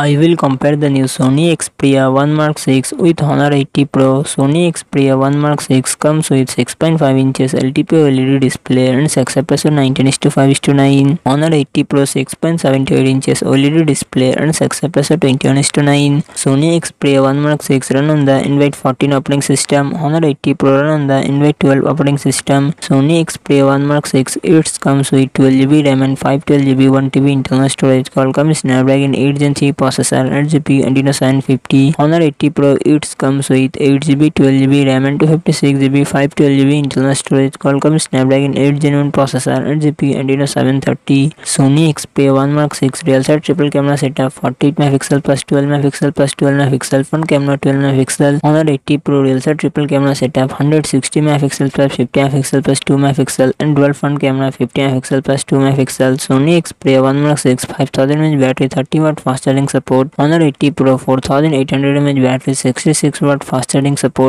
I will compare the new Sony Xperia 1 Mark 6 with Honor 80 Pro. Sony Xperia 1 Mark 6 comes with 6.5 inches LTPO LED display and aspect ratio 19:5 9. Honor 80 Pro 6.78 inches OLED display and aspect ratio 21:9. Sony Xperia 1 Mark 6 run on the Android 14 operating system. Honor 80 Pro run on the Android 12 operating system. Sony Xperia 1 Mark 6 it comes with 12GB RAM and 512GB 1TB internal storage. Qualcomm Snapdragon 8 Gen 3 processor 8GB Adreno 750 Honor 80 Pro it comes with 8GB 12GB RAM and 256GB 512GB internal storage Qualcomm Snapdragon 8 Gen 1 processor 8GB Adreno 730 Sony Xperia 1 Mark 6 real set triple camera setup 48 megapixel plus 12 megapixel plus 12 megapixel front camera 12 megapixel Honor 80 Pro real set triple camera setup 160 megapixel plus 50 megapixel plus 2 megapixel and dual front camera 50 megapixel plus 2 megapixel Sony Xperia 1 Mark 6 5000 mAh battery 30 watt fast charging support Honor 80 Pro 4800 mAh battery 66 watt fast charging support